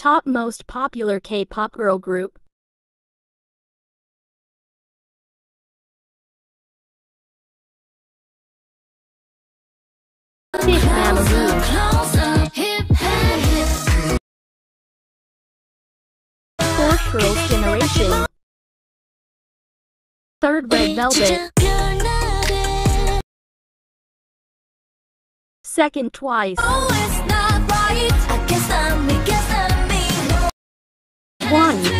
Top most popular K-pop girl group. Fourth Girls Generation. Third Red Velvet. Second Twice. Oh, One.